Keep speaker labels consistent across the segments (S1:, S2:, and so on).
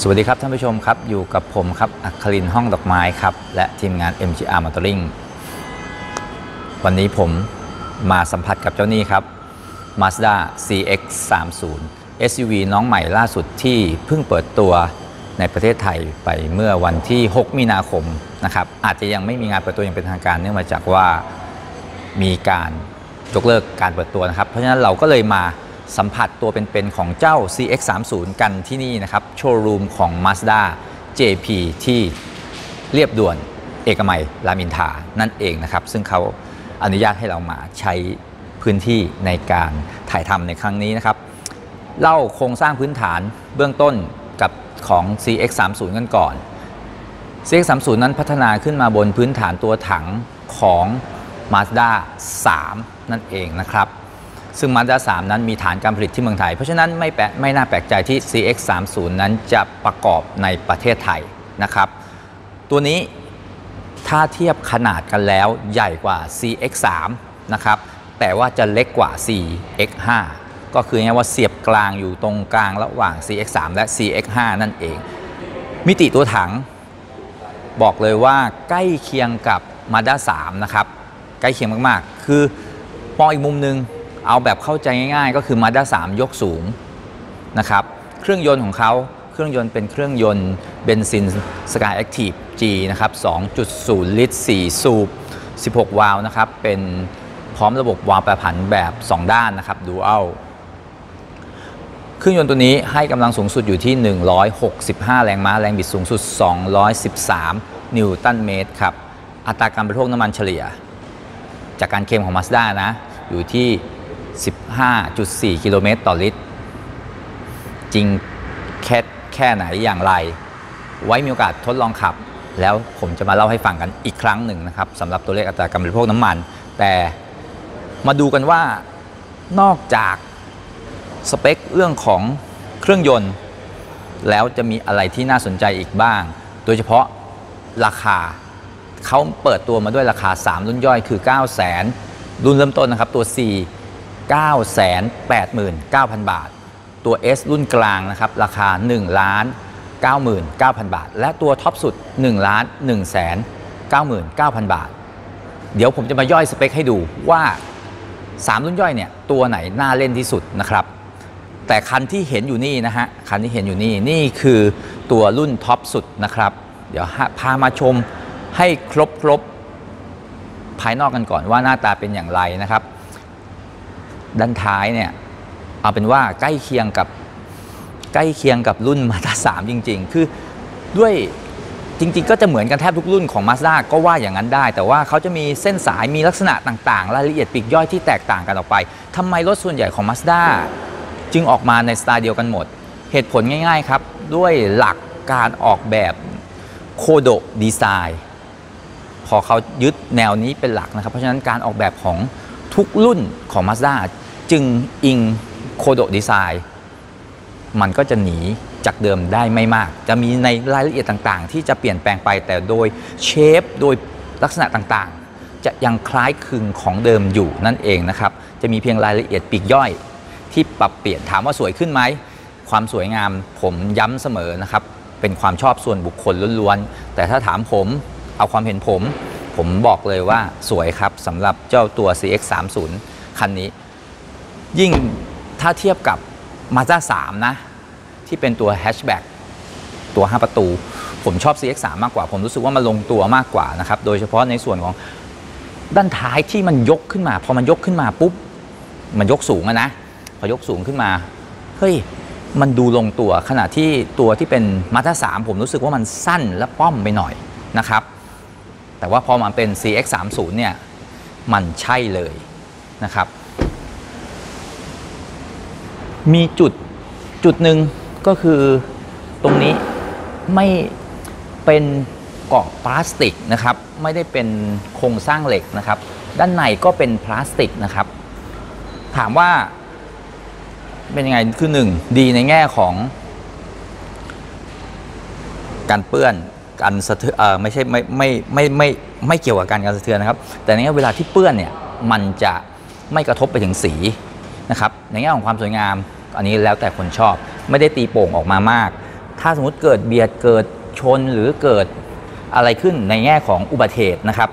S1: สวัสดีครับท่านผู้ชมครับ อยู่กับผมครับอัครินห้องดอกไม้ครับ และทีมงาน MGR Motoring วันนี้ผมมาสัมผัสกับเจ้านี่ครับ Mazda CX-30 SUV น้องใหม่ล่าสุดที่เพิ่งเปิดตัวในประเทศไทยไปเมื่อวันที่ 6 มีนาคมนะครับ อาจจะยังไม่มีงานเปิดตัวอย่างเป็นทางการเนื่องมาจากว่ามีการยกเลิกการเปิดตัวนะครับ เพราะฉะนั้นเราก็เลยมา สัมผัสตัวเป็นๆของเจ้า CX30 กันที่นี่นะครับ โชว์รูมของ Mazda JP ที่เรียบด่วนเอกมัยรามินทานั่นเองนะครับ ซึ่งเขาอนุญาตให้เรามาใช้พื้นที่ในการถ่ายทำในครั้งนี้นะครับ เล่าโครงสร้างพื้นฐานเบื้องต้นกับของ CX30 กันก่อน CX30 นั้นพัฒนาขึ้นมาบนพื้นฐานตัวถังของ Mazda 3 นั่นเองนะครับ ซึ่ง Mazda 3 นั้นมีฐานการผลิตที่เมืองไทย เพราะฉะนั้นไม่แปลไม่น่าแปลกใจที่ CX30 นั้นจะประกอบในประเทศไทยนะครับ ตัวนี้ถ้าเทียบขนาดกันแล้วใหญ่กว่า CX3 นะครับ แต่ว่าจะเล็กกว่า CX5 ก็คือง่ายว่าเสียบกลางอยู่ตรงกลางระหว่าง CX3 และ CX5 นั่นเอง มิติตัวถังบอกเลยว่าใกล้เคียงกับ Mazda 3 นะครับ ใกล้เคียงมาก ๆ คือมองอีกมุมหนึ่ง เอาแบบเข้าใจง่ายๆ ก็คือ Mazda 3 ยกสูงนะครับ เครื่องยนต์ของเขาเครื่องยนต์เป็นเครื่องยนต์เบนซิน Sky Active G นะครับ 2.0 ลิตร 4 สูบ 16 วาล์วนะครับ เป็นพร้อมระบบวาล์วแปรผันแบบ 2 ด้านนะครับ Dual เครื่องยนต์ตัวนี้ให้กำลังสูงสุดอยู่ที่ 165 แรงม้า แรงบิดสูงสุด 213 นิวตันเมตรครับ อัตราการบริโภคน้ำมันเฉลี่ย จากการเคลมของ Mazda นะ อยู่ที่ 15.4 กิโลเมตรต่อลิตร จริงแค่แค่ไหนอย่างไร ไว้มีโอกาสทดลองขับ แล้วผมจะมาเล่าให้ฟังกันอีกครั้งหนึ่งนะครับสำหรับตัวเลขอัตราการบริโภคน้ำมัน แต่มาดูกันว่านอกจากสเปคเรื่องของเครื่องยนต์ แล้วจะมีอะไรที่น่าสนใจอีกบ้าง โดยเฉพาะราคาเขาเปิดตัวมาด้วยราคา 3 รุ่นย่อยคือ 9 0 0 0 0 0รุ่นเริ่มต้นนะครับตัว 4 989,000 บาท ตัว S รุ่นกลางนะครับ ราคา 1 ล้าน 99,000 บาท และตัวท็อปสุด 1 ล้าน1แสน99,000 บาท เดี๋ยวผมจะมาย่อยสเปคให้ดูว่า 3 รุ่นย่อยเนี่ย ตัวไหนน่าเล่นที่สุดนะครับ แต่คันที่เห็นอยู่นี่นะฮะ คันที่เห็นอยู่นี่ นี่คือตัวรุ่นท็อปสุดนะครับ เดี๋ยวพามาชมให้ครบครบภายนอกกันก่อนว่าหน้าตาเป็นอย่างไรนะครับ ด้านท้ายเนี่ยเอาเป็นว่าใกล้เคียงกับใกล้เคียงกับรุ่น Mazda 3จริง ๆ คือด้วยจริง ๆ ก็จะเหมือนกันแทบทุกรุ่นของ Mazda ก็ว่าอย่างนั้นได้ แต่ว่าเขาจะมีเส้นสายมีลักษณะต่างๆ รายละเอียดปีกย่อยที่แตกต่างกันออกไปทำไมรถส่วนใหญ่ของ Mazda จึงออกมาในสไตล์เดียวกันหมด เหตุผลง่าย ๆ ครับ ด้วยหลักการออกแบบโคโดดีไซน์พอเขายึดแนวนี้เป็นหลักนะครับ เพราะฉะนั้นการออกแบบของ ทุกรุ่นของ Mazda จึงอิงโคโดดีไซน์มันก็จะหนีจากเดิมได้ไม่มาก จะมีในรายละเอียดต่างๆ ที่จะเปลี่ยนแปลงไปแต่โดยเชฟโดยลักษณะต่างๆ จะยังคล้ายคลึงของเดิมอยู่นั่นเองนะครับ จะมีเพียงรายละเอียดปีกย่อย ที่ปรับเปลี่ยนถามว่าสวยขึ้นไหม ความสวยงามผมย้ำเสมอนะครับ เป็นความชอบส่วนบุคคลล้วนๆ แต่ถ้าถามผมเอาความเห็นผม ผมบอกเลยว่าสวยครับสำหรับเจ้าตัว CX30 คันนี้ ยิ่งถ้าเทียบกับ Mazda 3 นะ ที่เป็นตัวแฮชแบ็กตัว 5 ประตู ผมชอบ CX3 มากกว่า ผมรู้สึกว่ามันลงตัวมากกว่านะครับ โดยเฉพาะในส่วนของด้านท้ายที่มันยกขึ้นมา พอมันยกขึ้นมาปุ๊บ มันยกสูงอะนะ พอยกสูงขึ้นมา เฮ้ย มันดูลงตัว ขณะที่ตัวที่เป็น Mazda 3ผมรู้สึกว่ามันสั้นและป้อมไปหน่อยนะครับ แต่ว่าพอมันเป็น CX30 เนี่ย มันใช่เลยนะครับ มีจุดจุดหนึ่งก็คือตรงนี้ไม่เป็นเกาะพลาสติกนะครับ ไม่ได้เป็นโครงสร้างเหล็กนะครับ ด้านในก็เป็นพลาสติกนะครับ ถามว่าเป็นยังไงคือหนึ่งดีในแง่ของ การเปื้อน การสะเทือนไม่ใช่ไม่ไม่ไม่ไม่ไม่เกี่ยวกับการการสะเทือนนะครับ แต่ในแง่เวลาที่เปื้อนเนี่ยมันจะไม่กระทบไปถึงสีนะครับในแง่ของความสวยงาม อันนี้แล้วแต่คนชอบ ไม่ได้ตีโป่งออกมามาก ถ้าสมมติเกิดเบียดเกิดชนหรือเกิดอะไรขึ้นในแง่ของอุบัติเหตุนะครับ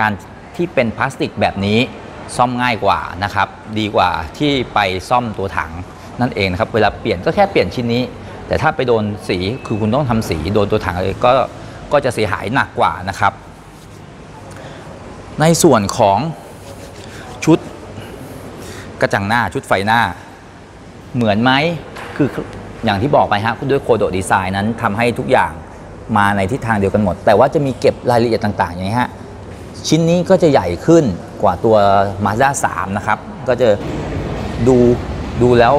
S1: การที่เป็นพลาสติกแบบนี้ซ่อมง่ายกว่านะครับ ดีกว่าที่ไปซ่อมตัวถังนั่นเองนะครับ เวลาเปลี่ยนก็แค่เปลี่ยนชิ้นนี้ แต่ถ้าไปโดนสีคือคุณต้องทำสีโดนตัวถังเลยก็ก็จะเสียหายหนักกว่านะครับ ในส่วนของชุดกระจังหน้าชุดไฟหน้า เหมือนไหมคืออย่างที่บอกไปฮะด้วยโคโดดีไซน์นั้นทำให้ทุกอย่างมาในทิศทางเดียวกันหมด แต่ว่าจะมีเก็บรายละเอียดต่าง ๆ อย่างนี้ฮะชิ้นนี้ก็จะใหญ่ขึ้นกว่าตัว Mazda 3 นะครับ ก็จะดูดูแล้ว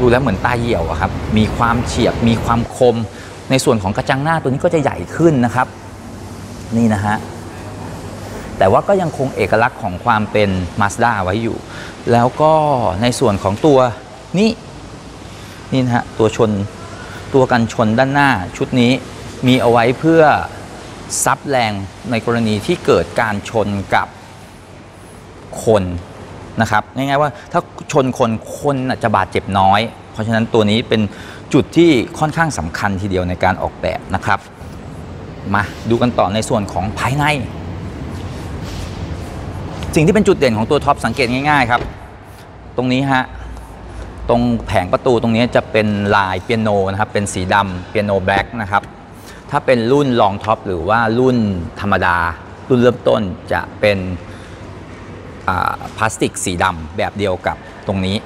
S1: ดูแล้วเหมือนตาเหี่ยวอะครับ มีความเฉียบ มีความคม ในส่วนของกระจังหน้าตัวนี้ก็จะใหญ่ขึ้นนะครับ นี่นะฮะ แต่ว่าก็ยังคงเอกลักษณ์ของความเป็น Mazda ไว้อยู่ แล้วก็ในส่วนของตัวนี้นี่นะฮะ ตัวชน ตัวกันชนด้านหน้าชุดนี้มีเอาไว้เพื่อซับแรงในกรณีที่เกิดการชนกับคน นะครับง่ายๆว่าถ้าชนคนคนจะบาดเจ็บน้อย เพราะฉะนั้นตัวนี้เป็นจุดที่ค่อนข้างสำคัญทีเดียวในการออกแบบนะครับ มาดูกันต่อในส่วนของภายใน สิ่งที่เป็นจุดเด่นของตัวท็อปสังเกตง่าย ๆครับ ตรงนี้ฮะตรงแผงประตูตรงนี้จะเป็นลายเปียโนนะครับเป็นสีดำเปียโนแบล็กนะครับถ้าเป็นรุ่นลองท็อปหรือว่ารุ่นธรรมดา รุ่นเริ่มต้นจะเป็น พลาสติกสีดำแบบเดียวกับตรงนี้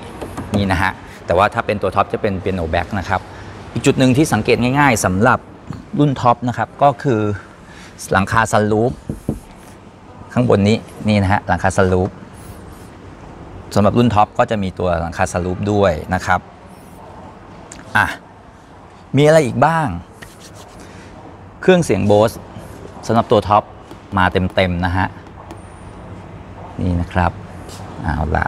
S1: นี่นะฮะแต่ว่าถ้าเป็นตัวท็อปจะเป็น piano black นะครับอีกจุดหนึ่งที่สังเกตง่ายๆสำหรับรุ่นท็อปนะครับก็คือหลังคาซันรูฟข้างบนนี้นี่นะฮะหลังคาซันรูฟสำหรับรุ่นท็อปก็จะมีตัวหลังคาสลูปด้วยนะครับอะมีอะไรอีกบ้าง เครื่องเสียง Boseสำหรับตัวท็อปมาเต็มๆนะฮะ นี่นะครับเอาละ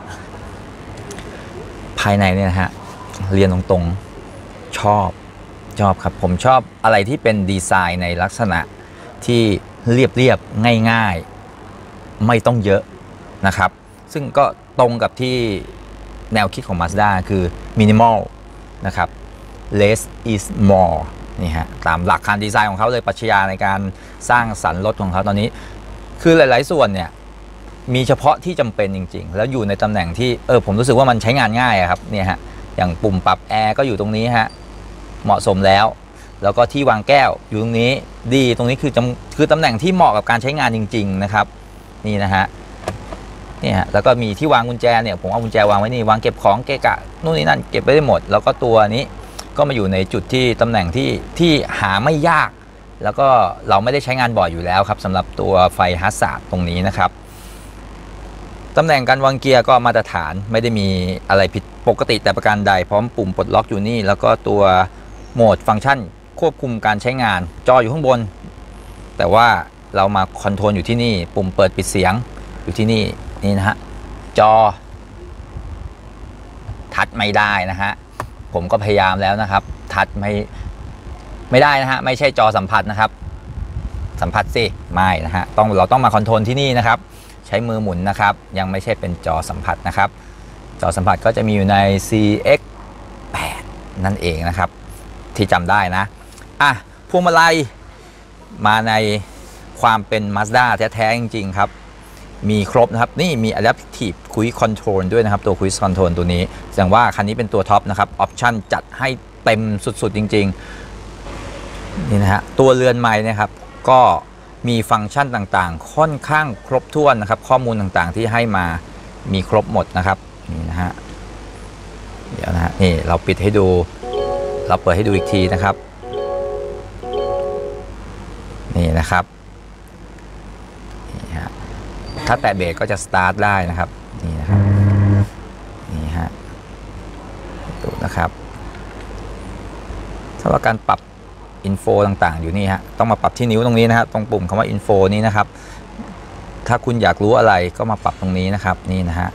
S1: ภายในเนี่ยนะฮะเรียนตรงๆชอบชอบครับ ผมชอบอะไรที่เป็นดีไซน์ในลักษณะที่เรียบๆง่ายๆ ไม่ต้องเยอะนะครับ ซึ่งก็ตรงกับที่แนวคิดของ Mazda คือ minimal นะครับ less is more นี่ฮะตามหลักการดีไซน์ของเขาเลยปรัชญาในการสร้างสรรค์รถของเขาตอนนี้ คือหลาย ๆ ส่วนเนี่ย มีเฉพาะที่จำเป็นจริง ๆ แล้วอยู่ในตำแหน่งที่เออผมรู้สึกว่ามันใช้งานง่ายครับเนี่ยฮะอย่างปุ่มปรับแอร์ก็อยู่ตรงนี้ฮะเหมาะสมแล้ว แล้วก็ที่วางแก้วอยู่ตรงนี้ดีตรงนี้คือคือตำแหน่งที่เหมาะกับการใช้งานจริง ๆ นะครับ นี่นะฮะเนี่ยแล้วก็มีที่วางกุญแจเนี่ยผมเอากุญแจวางไว้นี่วางเก็บของเกะกะนู่นนี่นั่นเก็บไว้ได้หมด แล้วก็ตัวนี้ก็มาอยู่ในจุดที่ตำแหน่งที่ที่หาไม่ยาก แล้วก็เราไม่ได้ใช้งานบ่อยอยู่แล้วครับสำหรับตัวไฟฮัสซาดตรงนี้นะครับ ตำแหน่งการวางเกียร์ก็มาตรฐานไม่ได้มีอะไรผิดปกติแต่ประการใดพร้อมปุ่มปลดล็อกอยู่นี่ แล้วก็ตัวโหมดฟังก์ชัน ควบคุมการใช้งาน จออยู่ข้างบน แต่ว่าเรามาคอนโทรลอยู่ที่นี่ ปุ่มเปิดปิดเสียงอยู่ที่นี่นี่นะฮะจอ ทัดไม่ได้นะฮะผมก็พยายามแล้วนะครับ ทัดไม่ไม่ได้นะฮะไม่ใช่จอสัมผัสนะครับ สัมผัสสิไม่นะฮะต้องเราต้องมาคอนโทรลที่นี่นะครับ ใช้มือหมุนนะครับ ยังไม่ใช่เป็นจอสัมผัสนะครับ จอสัมผัสก็จะมีอยู่ใน CX 8นั่นเองนะครับ ที่จำได้นะอะพวงมาลัยมาในความเป็น Mazda แท้ๆจริง ๆ ครับ มีครบนะครับ นี่มี Adaptive Cruise Control ด้วยนะครับ ตัว Cruise Control ตัวนี้ แสดงว่าคันนี้เป็นตัวท็อปนะครับ ออปชั่นจัดให้เต็มสุดๆ จริง ๆ นี่นะฮะ ตัวเรือนไม้นะครับ ก็ มีฟังก์ชันต่างๆ ค่อนข้างครบถ้วนนะครับ ข้อมูลต่างๆที่ให้มามีครบหมดนะครับนี่นะฮะเดี๋ยวนะฮะนี่เราปิดให้ดู เราเปิดให้ดูอีกทีนะครับ นี่นะครับนี่ฮะถ้าแตะเบรกก็จะสตาร์ทได้นะครับนี่นะครับนี่ฮะดูนะครับสำหรับการปรับ อินโฟต่างๆ อยู่นี่ฮะต้องมาปรับที่นิ้วตรงนี้นะครับตรงปุ่มคำว่าอินโฟนี้นะครับ ถ้าคุณอยากรู้อะไรก็มาปรับตรงนี้นะครับนี่นะฮะ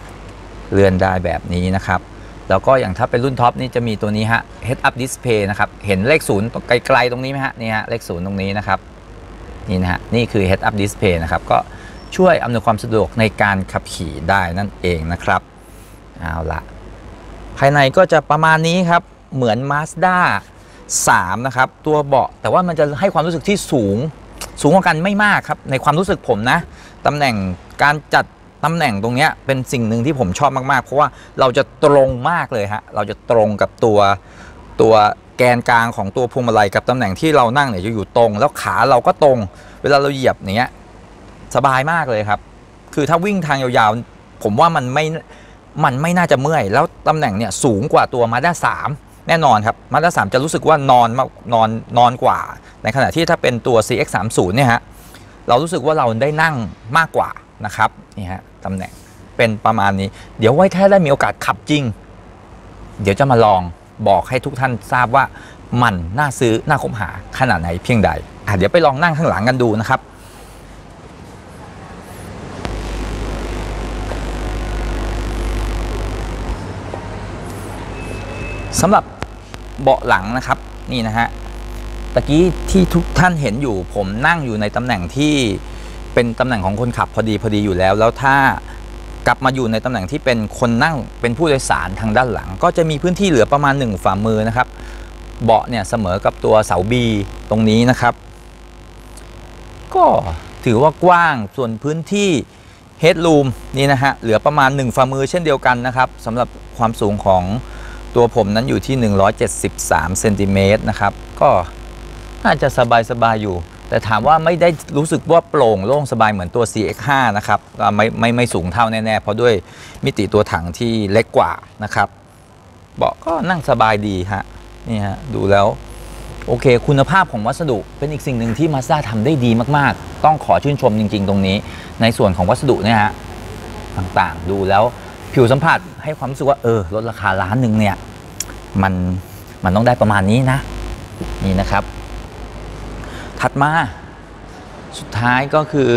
S1: เลื่อนได้แบบนี้นะครับ แล้วก็อย่างถ้าเป็นรุ่นท็อปนี่จะมีตัวนี้ฮะ head up display นะครับเห็นเลขศูนย์ไกลๆตรงนี้ไหมฮะนี่ฮะเลขศูนย์ตรงนี้นะครับนี่นะฮะนี่คือ head up display นะครับก็ช่วยอำนวยความสะดวกในการขับขี่ได้นั่นเองนะครับเอาละภายในก็จะประมาณนี้ครับเหมือน Mazda 3นะครับตัวเบาะแต่ว่ามันจะให้ความรู้สึกที่สูงสูงกว่ากันไม่มากครับในความรู้สึกผมนะตำแหน่งการจัดตำแหน่งตรงนี้เป็นสิ่งหนึ่งที่ผมชอบมากๆ เพราะว่าเราจะตรงมากเลยฮะเราจะตรงกับตัวตัวแกนกลางของตัวพวงมาลัยกับตำแหน่งที่เรานั่งเนี่ยจะอยู่ตรง แล้วขาเราก็ตรง เวลาเราเหยียบอย่างเนี้ยสบายมากเลยครับ คือถ้าวิ่งทางยาวๆ ผมว่ามันไม่มันไม่น่าจะเมื่อย แล้วตำแหน่งเนี่ยสูงกว่าตัวมาด้า3 แน่นอนครับมาด้า3จะรู้สึกว่านอนนอนนอนกว่า ในขณะที่ถ้าเป็นตัว CX30 เนี่ยฮะเรารู้สึกว่าเราได้นั่งมากกว่านะครับนี่ฮะตำแหน่งเป็นประมาณนี้ เดี๋ยวไว้ถ้าได้มีโอกาสขับจริง เดี๋ยวจะมาลองบอกให้ทุกท่านทราบว่ามันน่าซื้อน่าคบหาขนาดไหนเพียงใดอะเดี๋ยวไปลองนั่งข้างหลังกันดูนะครับสำหรับ เบาะหลังนะครับนี่นะฮะตะกี้ที่ทุกท่านเห็นอยู่ ผมนั่งอยู่ในตำแหน่งที่เป็นตำแหน่งของคนขับพอดีพอดีอยู่แล้ว แล้วถ้ากลับมาอยู่ในตำแหน่งที่เป็นคนนั่งเป็นผู้โดยสารทางด้านหลัง ก็จะมีพื้นที่เหลือประมาณ 1 ฝ่ามือนะครับ เบาะเนี่ยเสมอกับตัวเสาบีตรงนี้นะครับ ก็ถือว่ากว้างส่วนพื้นที่เฮดรูมนี่นะฮะเหลือประมาณ 1 ฝ่ามือเช่นเดียวกันนะครับสำหรับความสูงของ ตัวผมนั้นอยู่ที่ 173เซนติเมตรนะครับ ก็น่าจะสบายๆอยู่ แต่ถามว่าไม่ได้รู้สึกว่าโปร่งโล่งสบายเหมือนตัว CX5 นะครับไม่ไม่ไม่สูงเท่าแน่ๆ เพราะด้วยมิติตัวถังที่เล็กกว่านะครับเบาะก็นั่งสบายดีฮะนี่ฮะดูแล้วโอเค คุณภาพของวัสดุเป็นอีกสิ่งหนึ่งที่ Mazda ทำได้ดีมากๆ ต้องขอชื่นชมจริง ๆ ตรงนี้ ในส่วนของวัสดุเนี่ยฮะต่างๆ ดูแล้ว ผิวสัมผัสให้ความรู้สึกว่าเออลดราคาล้านหนึ่งเนี่ยมันมันต้องได้ประมาณนี้นะ นี่นะครับ ถัดมาสุดท้ายก็คือ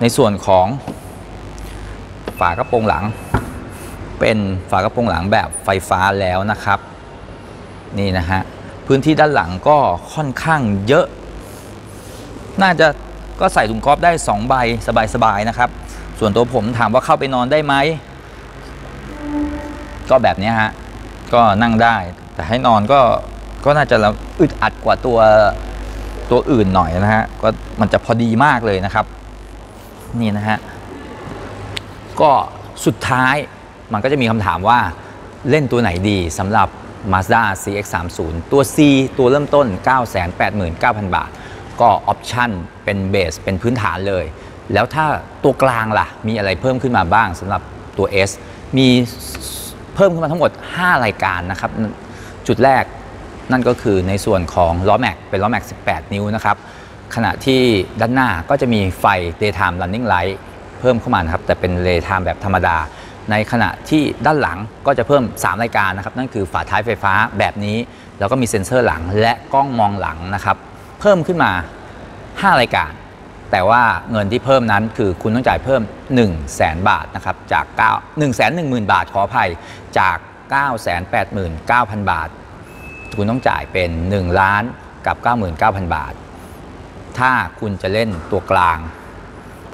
S1: ในส่วนของฝากระโปรงหลัง เป็นฝากระโปรงหลังแบบไฟฟ้าแล้วนะครับ นี่นะฮะพื้นที่ด้านหลังก็ค่อนข้างเยอะ น่าจะก็ใส่ถุงกอล์ฟได้2ใบสบายๆนะครับ ส่วนตัวผมถามว่าเข้าไปนอนได้ไหม ก็แบบนี้ฮะ ก็นั่งได้ แต่ให้นอนก็ก็น่าจะอึดอัดกว่าตัวตัวอื่นหน่อยนะฮะ ก็มันจะพอดีมากเลยนะครับ นี่นะฮะ ก็สุดท้ายมันก็จะมีคำถามว่าเล่นตัวไหนดีสำหรับ Mazda CX-30 ตัว C ตัวเริ่มต้น 989,000 บาท ก็ออปชั่นเป็นเบสเป็นพื้นฐานเลย แล้วถ้าตัวกลางล่ะ มีอะไรเพิ่มขึ้นมาบ้างสำหรับตัว S มี เพิ่มขึ้นมาทั้งหมด 5 รายการนะครับ จุดแรกนั่นก็คือในส่วนของล้อแม็กเป็นล้อแม็ก18 นิ้วนะครับขณะที่ด้านหน้าก็จะมีไฟ daytime running light เพิ่มเข้ามานะครับ แต่เป็น daytime แบบธรรมดา ในขณะที่ด้านหลังก็จะเพิ่ม 3 รายการนะครับ นั่นคือฝาท้ายไฟฟ้าแบบนี้ แล้วก็มีเซ็นเซอร์หลังและกล้องมองหลังนะครับ เพิ่มขึ้นมา 5 รายการ แต่ว่าเงินที่เพิ่มนั้นคือคุณต้องจ่ายเพิ่ม 1 0 0 0 0แบาทนะครับจาก 9 1 1 0 0 0 0 บาทขออภัยจาก 989,000 บาท คุณต้องจ่ายเป็น 1 ล้านกับ 99,000 บาท ถ้าคุณจะเล่นตัวกลาง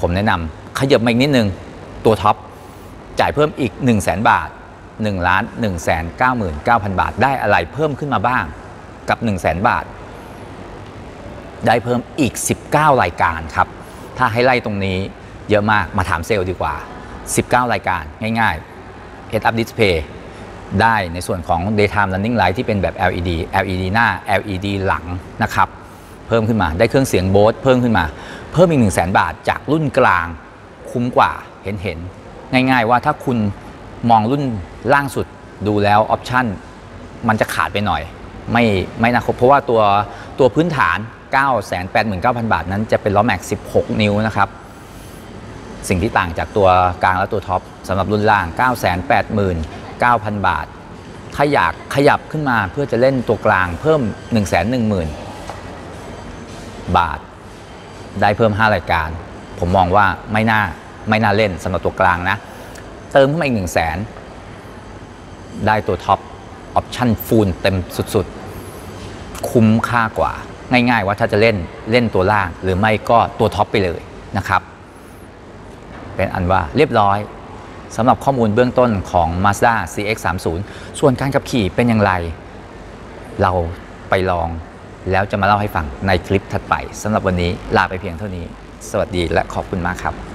S1: ผมแนะนำขยับมาอีกนิดนึงตัวท็อปจ่ายเพิ่มอีก 1 0 0 0 0แบาท1ล้าน1 9 9 0 0 0 บาท ได้อะไรเพิ่มขึ้นมาบ้างกับ 1 0 0 0 0 0 บาท ได้เพิ่มอีก 19 รายการครับ ถ้าให้ไล่ตรงนี้เยอะมากมาถามเซลล์ดีกว่า 19 รายการง่ายๆ Head Up Display ได้ในส่วนของ Daytime Running Light ที่เป็นแบบ LED LED หน้า LED หลังนะครับ เพิ่มขึ้นมาได้เครื่องเสียงโบสเพิ่มขึ้นมา เพิ่มอีก 1 0 0 0 0แบาทจากรุ่นกลางคุ้มกว่าเห็นเห็นง่ายๆว่าถ้าคุณมองรุ่นล่างสุดดูแล้วออปชั่นมันจะขาดไปหน่อย ไม่ไม่นะครบเพราะว่าตัวตัวพื้นฐาน 989,000 บาท นั้นจะเป็นล้อแม็ก 16 นิ้วนะครับ สิ่งที่ต่างจากตัวกลางและตัวท็อปสำหรับรุ่นล่าง 989,000 บาท ถ้าอยากขยับขึ้นมาเพื่อจะเล่นตัวกลางเพิ่ม 110,000 บาท ได้เพิ่ม 5 รายการ ผมมองว่าไม่น่าไม่น่าเล่นสำหรับตัวกลางนะ เติมเข้ามาอีก 100,000 ได้ตัวท็อป option full เต็มสุดๆ คุ้มค่ากว่า ง่ายๆว่าถ้าจะเล่นเล่นตัวล่าง หรือไม่ก็ตัวท็อปไปเลยนะครับ เป็นอันว่าเรียบร้อยสำหรับข้อมูลเบื้องต้นของ Mazda CX-30 ส่วนการขับขี่เป็นอย่างไร เราไปลองแล้วจะมาเล่าให้ฟังในคลิปถัดไปสำหรับวันนี้ลาไปเพียงเท่านี้ สวัสดีและขอบคุณมากครับ